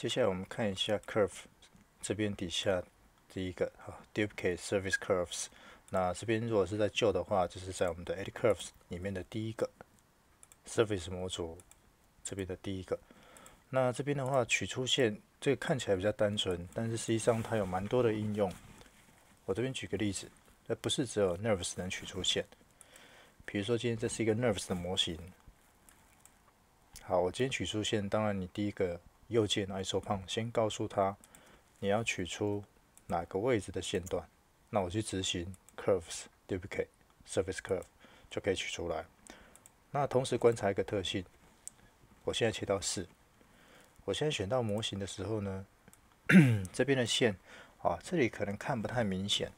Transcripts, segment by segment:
接下来我们看一下 curve 这边底下第一个啊，duplicate surface curves。那这边如果是在旧的话，就是在我们的 edit curves 里面的第一个 surface 模组这边的第一个。那这边的话，取出线这个看起来比较单纯，但是实际上它有蛮多的应用。我这边举个例子，那不是只有 nerves 能取出线。比如说今天这是一个 nerves 的模型。好，我今天取出线，当然你第一个右键 ISO 胖先告诉他你要取出哪个位置的线段，那我去执行 curves duplicate surface curve 就可以取出来。那同时观察一个特性，我现在切到四。我现在选到模型的时候呢，这边的线啊，这里可能看不太明显。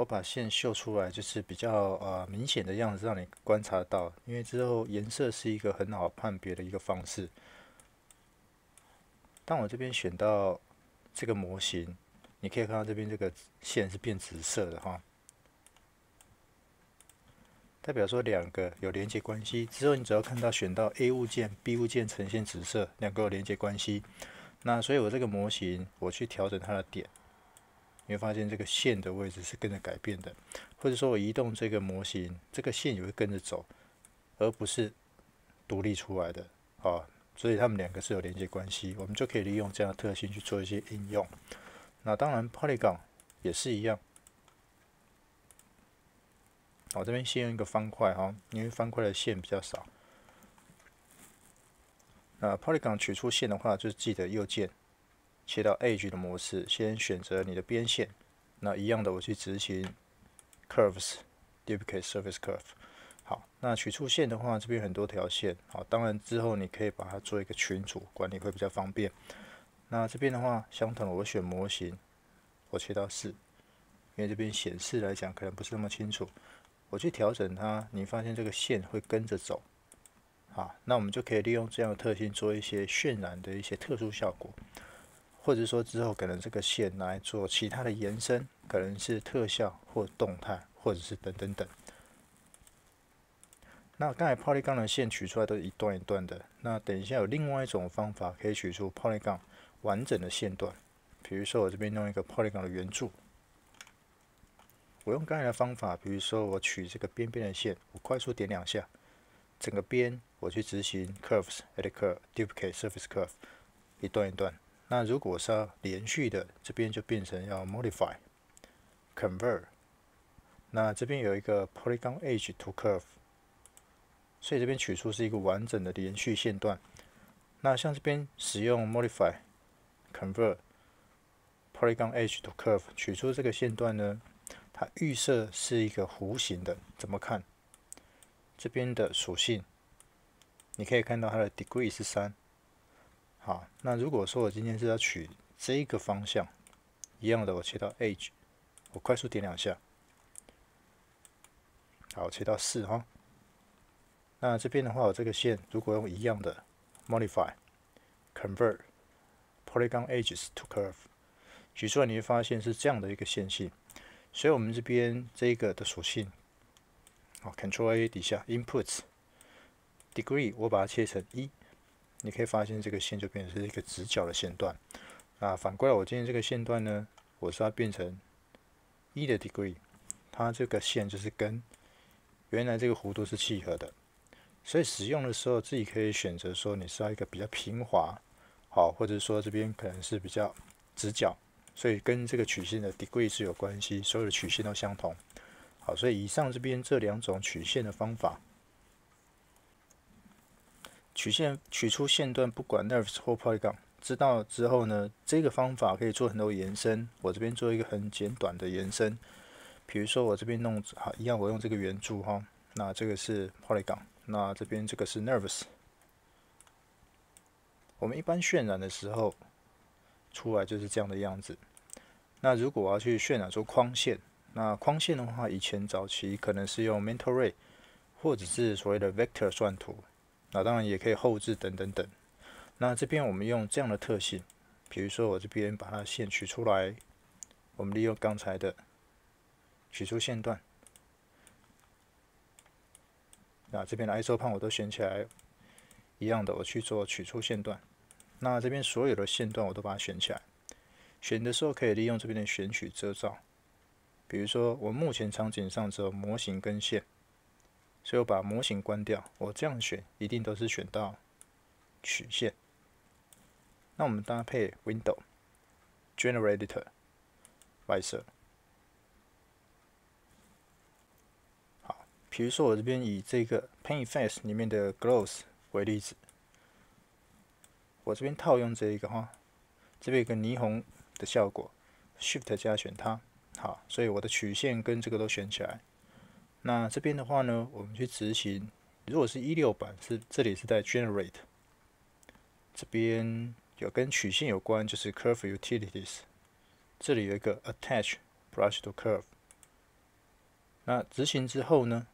我把线绣出来，就是比较呃明显的样子，让你观察到。因为之后颜色是一个很好判别的一个方式。当我这边选到这个模型，你可以看到这边这个线是变紫色的哈，代表说两个有连接关系。之后你只要看到选到 A 物件、B 物件呈现紫色，两个有连接关系。那所以我这个模型，我去调整它的点。你会发现这个线的位置是跟着改变的，或者说我移动这个模型，这个线也会跟着走，而不是独立出来的啊。所以它们两个是有连接关系，我们就可以利用这样的特性去做一些应用。那当然，Polygon 也是一样。我这边先用一个方块哈，因为方块的线比较少。那 Polygon 取出线的话，就是记得右键。切到 Edge 的模式，先选择你的边线。那一样的，我去执行 Curves Duplicate Surface Curve。好，那取出线的话，这边很多条线。好，当然之后你可以把它做一个群组管理，会比较方便。那这边的话，相同的，我选模型，我切到四，因为这边显示来讲可能不是那么清楚。我去调整它，你发现这个线会跟着走。好，那我们就可以利用这样的特性做一些渲染的一些特殊效果。或者说之后可能这个线来做其他的延伸，可能是特效或动态，或者是等等等。那刚才 Polygon 的线取出来都是一段一段的，那等一下有另外一种方法可以取出 Polygon 完整的线段。比如说我这边用一个 Polygon 的圆柱，我用刚才的方法，比如说我取这个边边的线，我快速点两下，整个边我去执行 Curves Edit Curve Duplicate Surface Curve，一段一段。那如果是连续的，这边就变成要 modify convert。那这边有一个 polygon edge to curve，所以这边取出是一个完整的连续线段。那像这边使用 modify convert polygon edge to curve 取出这个线段呢，它预设是一个弧形的，怎么看？这边的属性，你可以看到它的 degree 是三。好，那如果说我今天是要取这个方向，一样的，我切到 Edge，我快速点两下，好，切到四哈。那这边的话，我这个线如果用一样的 Modify Convert Polygon Edges to Curve，取出来你会发现是这样的一个线性。所以我们这边这个的属性，好，Control A 底下 Inputs Degree，我把它切成一。你可以发现这个线就变成是一个直角的线段。那反过来，我今天这个线段呢，我是要变成一的 degree，它这个线就是跟原来这个弧度是契合的。所以使用的时候，自己可以选择说你是要一个比较平滑，好，或者说这边可能是比较直角，所以跟这个曲线的 degree 是有关系，所有的曲线都相同。好，所以以上这边这两种曲线的方法。曲线取出线段，不管 nerves 或 polygon，知道之后呢，这个方法可以做很多延伸。我这边做一个很简短的延伸，比如说我这边弄好一样，我用这个圆柱哈，那这个是 polygon，那这边这个是 nerves。我们一般渲染的时候，出来就是这样的样子。那如果我要去渲染出框线，那框线的话，以前早期可能是用 mental ray。或者是所谓的 vector 算图，那当然也可以后置等等等。那这边我们用这样的特性，比如说我这边把它线取出来，我们利用刚才的取出线段，那这边的 ISO 判我都选起来，一样的我去做取出线段。那这边所有的线段我都把它选起来，选的时候可以利用这边的选取遮罩。比如说我目前场景上只有模型跟线。所以我把模型关掉，我这样选一定都是选到曲线。那我们搭配 Window Generator Visor。好，比如说我这边以这个 Paint Face 里面的 Gloss 为例子，我这边套用这一个哈，这边有个霓虹的效果，Shift 加选它，好，所以我的曲线跟这个都选起来。那这边的话呢，我们去执行，如果是一六版，是这里是在 Generate，这边有跟曲线有关，就是 Curve Utilities，这里有一个 Attach Brush to Curve。那执行之后呢，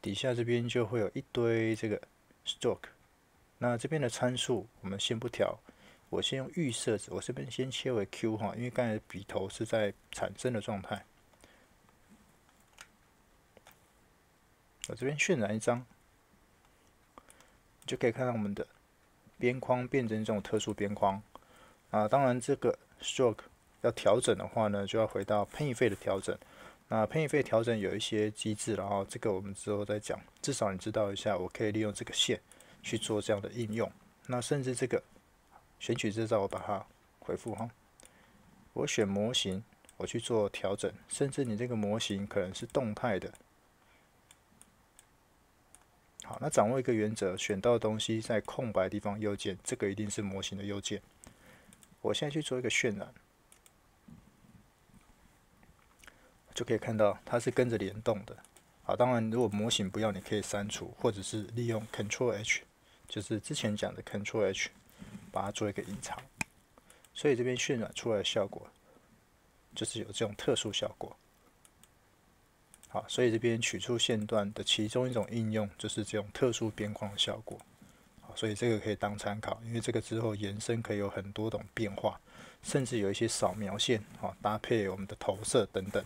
底下这边就会有一堆这个 Stroke。那这边的参数我们先不调，我先用预设值，我这边先切为 Q 哈，因为刚才笔头是在产生的状态。我这边渲染一张，就可以看到我们的边框变成这种特殊边框啊。当然，这个 stroke 要调整的话呢，就要回到喷费的调整。那喷费调整有一些机制，然后这个我们之后再讲。至少你知道一下，我可以利用这个线去做这样的应用。那甚至这个选取制造，我把它回复哈。我选模型，我去做调整，甚至你这个模型可能是动态的。那掌握一个原则，选到的东西在空白地方右键，这个一定是模型的右键。我现在去做一个渲染，就可以看到它是跟着联动的。好，当然如果模型不要，你可以删除，或者是利用 Ctrl H，就是之前讲的 Ctrl H，把它做一个隐藏。所以这边渲染出来的效果，就是有这种特殊效果。好，所以这边取出线段的其中一种应用就是这种特殊边框的效果。好，所以这个可以当参考，因为这个之后延伸可以有很多种变化，甚至有一些扫描线，好搭配我们的投射等等。